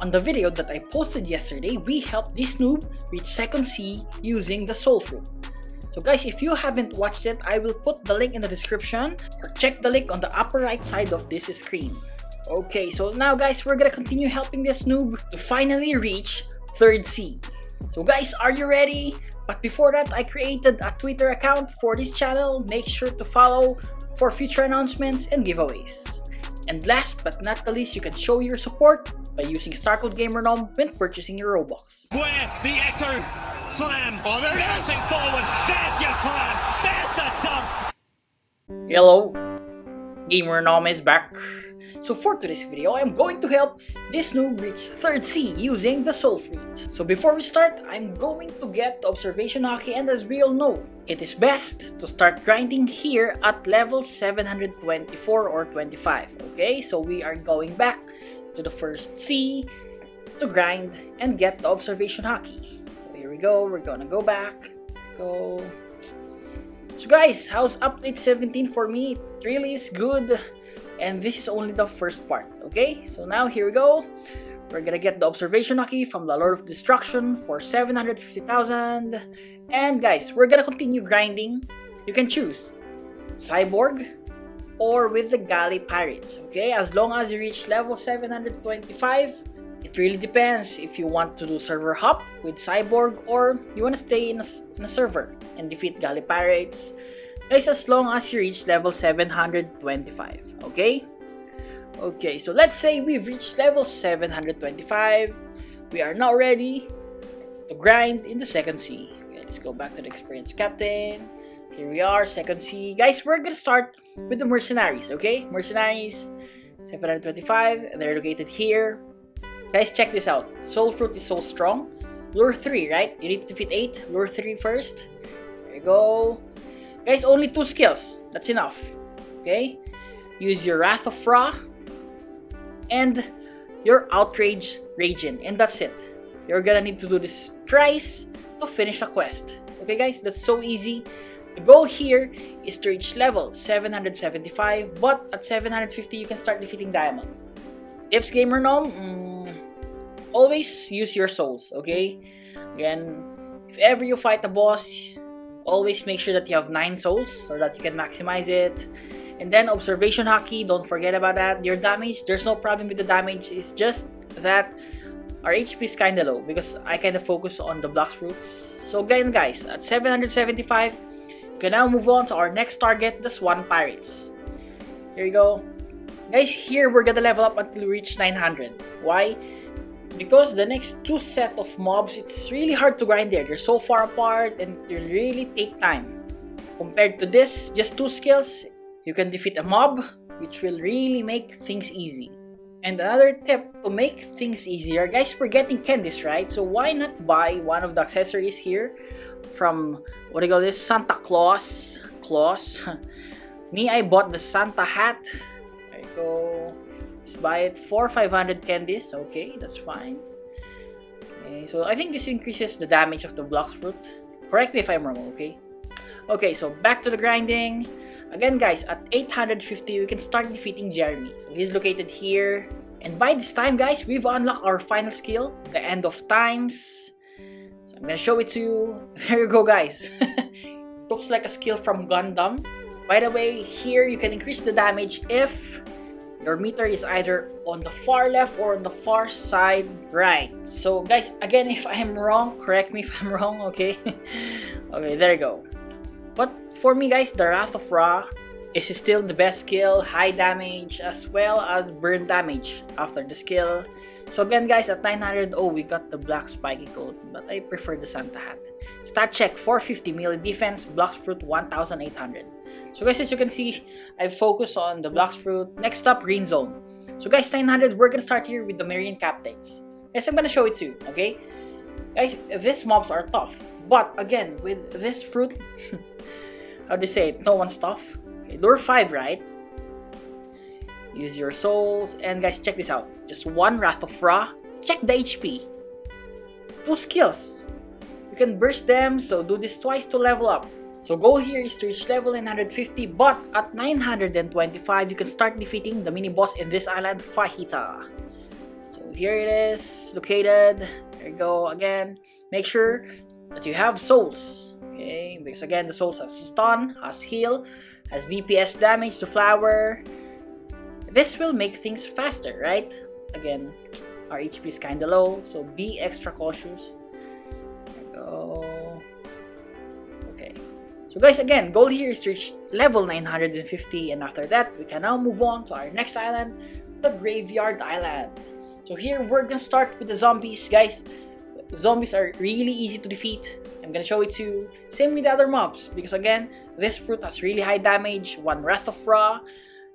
On the video that I posted yesterday, we helped this noob reach second Sea using the Soul Fruit. So guys, if you haven't watched it, I will put the link in the description or check the link on the upper right side of this screen. Okay, so now guys, we're gonna continue helping this noob to finally reach third Sea. So guys, are you ready? But before that, I created a Twitter account for this channel. Make sure to follow for future announcements and giveaways. And last but not the least, you can show your support by using StarCode GamerNom when purchasing your Robux. Where the Echo Slam. Oh, there it is. Bouncing forward. There's your slam. There's the dump. Hello, GamerNom is back. So for today's video, I'm going to help this noob reach 3rd Sea using the Soul Fruit. So before we start, I'm going to get the Observation Haki and as we all know, it is best to start grinding here at level 724 or 25. Okay, so we are going back to the first Sea to grind and get the Observation Haki. So here we go, we're gonna go back, go... So guys, how's update 17 for me? It really is good and this is only the first part okay? So now here we go. We're gonna get the observation haki from the lord of destruction for 750,000 and guys we're gonna continue grinding. You can choose cyborg or with the galley pirates okay as long as you reach level 725 it really depends if you want to do server hop with cyborg or you want to stay in a, in a server and defeat galley pirates It's as long as you reach level 725, okay? Okay, so let's say we've reached level 725. We are now ready to grind in the second sea. Okay, let's go back to the experienced captain. Here we are, second Sea. Guys, we're gonna start with the mercenaries, okay? Mercenaries, 725, and they're located here. Guys, check this out. Soul Fruit is so strong. Lure 3, right? You need to defeat 8. Lure 3 first. There you go. Guys, only two skills. That's enough. Okay? Use your Wrath of Ra and your Outrage Raging. And that's it. You're gonna need to do this thrice to finish a quest. Okay guys, that's so easy. The goal here is to reach level 775, but at 750 you can start defeating Diamond. Tips Gamer Nom, mm, always use your souls, okay? Again, if ever you fight a boss, always make sure that you have 9 souls so that you can maximize it. And then observation haki, don't forget about that. Your damage, there's no problem with the damage. It's just that our HP is kinda low because I kinda focus on the Blox Fruits. So again guys, at 775, can now move on to our next target, the Swan Pirates. Here you go. Guys, here we're gonna level up until we reach 900. Why? because the next two set of mobs it's really hard to grind there they're so far apart and they really take time compared to this just two skills you can defeat a mob which will really make things easy and another tip to make things easier guys we're getting candies right so why not buy one of the accessories here from what do you call this santa claus claus me i bought the santa hat there you go Let's buy it for 500 candies. Okay, that's fine. Okay, so I think this increases the damage of the Blox Fruit. Correct me if I'm wrong, okay? Okay, so back to the grinding. Again, guys, at 850, we can start defeating Jeremy. So he's located here. And by this time, guys, we've unlocked our final skill, the End of Times. So I'm gonna show it to you. There you go, guys. Looks like a skill from Gundam. By the way, here you can increase the damage if your meter is either on the far left or on the far side right so guys again if i'm wrong correct me if i'm wrong okay okay there you go but for me guys the wrath of ra is still the best skill high damage as well as burn damage after the skill so again guys at 900 oh we got the black spiky coat but i prefer the santa hat stat check 450 melee defense Blox Fruit 1800 so guys, as you can see, I focus on the Blox Fruit. Next up, Green Zone. So guys, 900, we're gonna start here with the Marine Captains. Guys, I'm gonna show it to you, okay? Guys, these mobs are tough. But again, with this fruit, how do you say it? No one tough. Okay, lure 5, right? Use your souls. And guys, check this out. Just one Wrath of Ra. Check the HP. Two skills. You can burst them, so do this twice to level up. So goal here is to reach level 950 but at 925 you can start defeating the mini boss in this island, Fajita. So here it is located. There you go again. Make sure that you have souls. Okay, because again the souls has stun, has heal, has DPS damage to flower. This will make things faster, right? Again, our HP is kinda low, so be extra cautious. Go. Okay. So guys, again, goal here is to reach level 950 and after that, we can now move on to our next island, the Graveyard Island. So here, we're gonna start with the zombies, guys. Zombies are really easy to defeat. I'm gonna show it to you. Same with the other mobs, because again, this fruit has really high damage, one Wrath of Ra,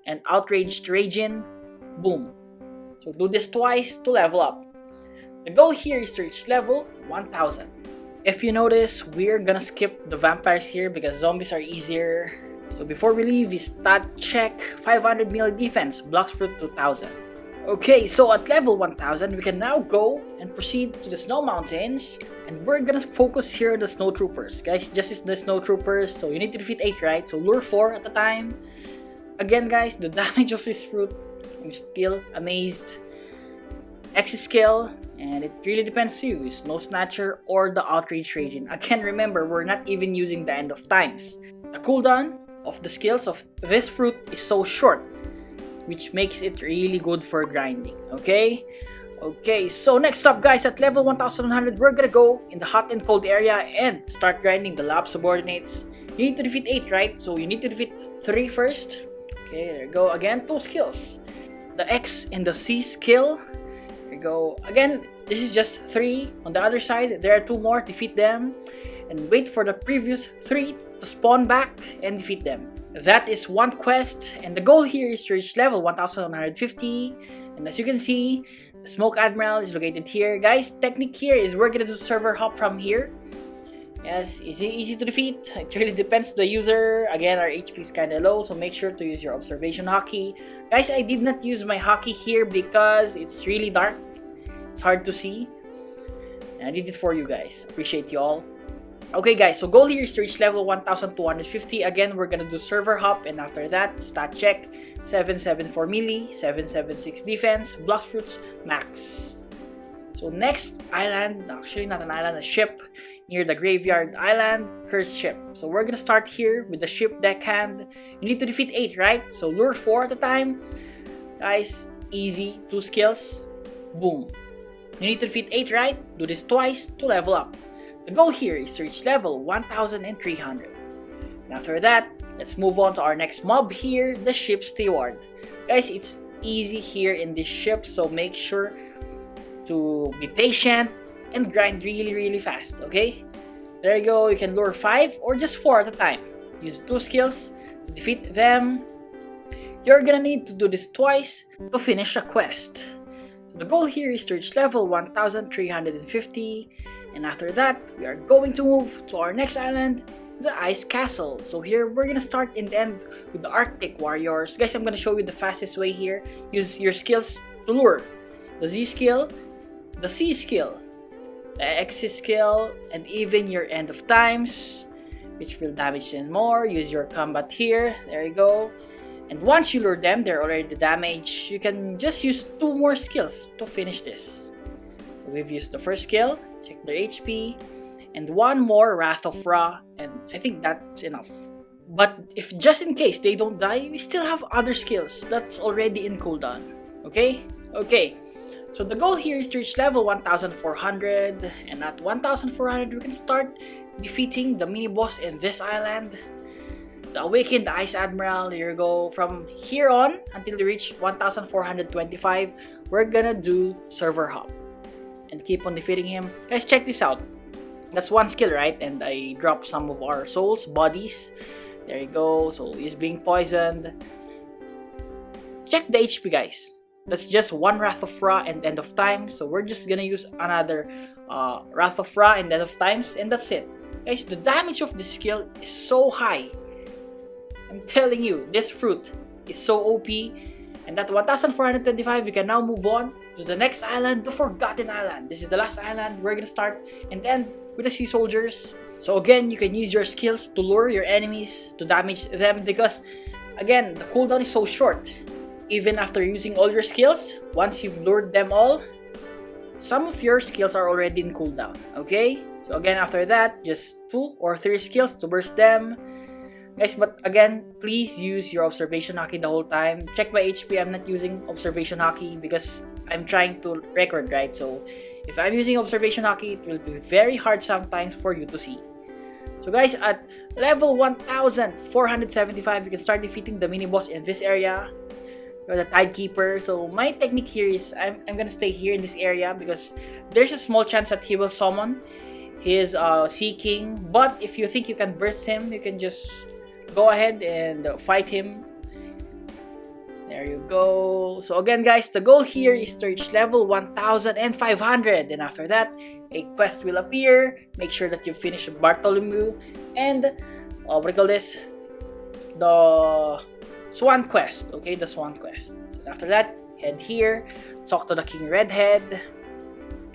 and Outraged Raging. Boom. So do this twice to level up. The goal here is to reach level 1000. If you notice, we're gonna skip the vampires here because zombies are easier. So before we leave, we stat check 500 melee defense, Blox Fruit 2000. Okay, so at level 1000, we can now go and proceed to the snow mountains. And we're gonna focus here on the snow troopers. Guys, just as the snow troopers, so you need to defeat 8, right? So lure 4 at a time. Again guys, the damage of this fruit, I'm still amazed. X skill, and it really depends to you, Snow Snatcher or the Outrage Raging. Again, remember, we're not even using the End of Times. The cooldown of the skills of this fruit is so short, which makes it really good for grinding, okay? Okay, so next up guys, at level 1100, we're gonna go in the hot and cold area and start grinding the lab subordinates. You need to defeat 8, right? So you need to defeat 3 first. Okay, there you go. Again, 2 skills. The X and the C skill there we go. Again, this is just three. On the other side, there are two more. Defeat them. And wait for the previous three to spawn back and defeat them. That is one quest. And the goal here is to reach level 1150. And as you can see, the Smoke Admiral is located here. Guys, technique here is we're gonna do server hop from here. Yes, is it easy to defeat? It really depends on the user. Again, our HP is kinda low, so make sure to use your observation haki. Guys, I did not use my haki here because it's really dark. It's hard to see. And I did it for you guys. Appreciate you all. Okay guys, so goal here is to reach level 1250. Again, we're gonna do server hop and after that, stat check. 774 melee, 776 defense, blast fruits, max. So next island, actually not an island, a ship near the graveyard island, cursed ship. So we're gonna start here with the ship deckhand. You need to defeat 8, right? So lure 4 at a time. Guys, easy, 2 skills, boom. You need to defeat 8, right? Do this twice to level up. The goal here is to reach level 1300. And after that, let's move on to our next mob here, the ship steward. Guys, it's easy here in this ship, so make sure to be patient and grind really really fast, okay? There you go, you can lure 5 or just 4 at a time. Use 2 skills to defeat them. You're gonna need to do this twice to finish a quest. The goal here is to reach level 1350 and after that, we are going to move to our next island, the Ice Castle. So here, we're gonna start and end with the Arctic Warriors. Guys, I'm gonna show you the fastest way here. Use your skills to lure. The Z skill, the C skill, the X skill, and even your End of Times, which will damage them more. Use your combat here. There you go. And once you lure them, they're already damaged. You can just use two more skills to finish this. So we've used the first skill, check their HP, and one more Wrath of Ra, and I think that's enough. But if just in case they don't die, we still have other skills that's already in cooldown. Okay? Okay. So the goal here is to reach level 1400, and at 1400 we can start defeating the mini boss in this island the Awakened Ice Admiral. Here you go. From here on until we reach 1425, we're gonna do server hop and keep on defeating him. Guys, check this out. That's one skill, right? And I dropped some of our souls, bodies. There you go. So he's being poisoned. Check the HP, guys. That's just one Wrath of Ra and End of Time. So we're just gonna use another uh, Wrath of Ra and End of Times, and that's it. Guys, the damage of this skill is so high I'm telling you, this fruit is so OP. And at 1425, we can now move on to the next island, the Forgotten Island. This is the last island we're gonna start and end with the Sea Soldiers. So again, you can use your skills to lure your enemies, to damage them because again, the cooldown is so short. Even after using all your skills, once you've lured them all, some of your skills are already in cooldown, okay? So again, after that, just two or three skills to burst them. Guys, but again, please use your observation haki the whole time. Check my HP, I'm not using observation haki because I'm trying to record, right? So if I'm using observation haki, it will be very hard sometimes for you to see. So guys, at level 1475, you can start defeating the mini boss in this area. You're the Tidekeeper. So my technique here is I'm, I'm gonna stay here in this area because there's a small chance that he will summon his uh, Sea King. But if you think you can burst him, you can just go ahead and fight him. There you go. So again guys, the goal here is to reach level 1500 and after that, a quest will appear. Make sure that you finish Bartholomew and uh, what do you call this? The Swan Quest. Okay, the Swan Quest. after that, head here, talk to the King Redhead.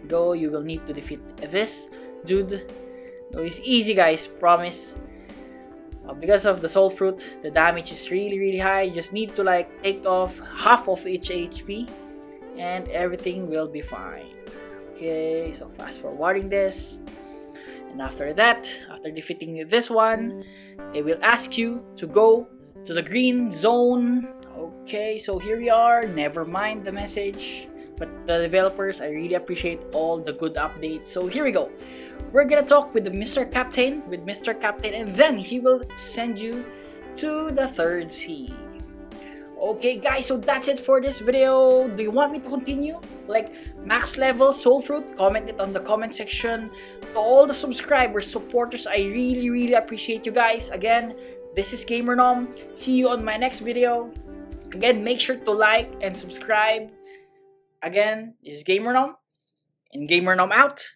Go, you will need to defeat this dude. No, it's easy guys, promise. Uh, because of the soul fruit, the damage is really really high. You just need to like take off half of each HP and everything will be fine. Okay, so fast forwarding this. And after that, after defeating this one, it will ask you to go to the green zone. Okay, so here we are. Never mind the message. But the developers, I really appreciate all the good updates. So here we go we're gonna talk with the Mr. Captain, with Mr. Captain, and then he will send you to the third sea. Okay guys, so that's it for this video. Do you want me to continue? Like max level soul fruit? Comment it on the comment section. To all the subscribers, supporters, I really really appreciate you guys. Again, this is Gamer Nom. See you on my next video. Again, make sure to like and subscribe. Again, this is Gamer Nom. And Gamer Nom out.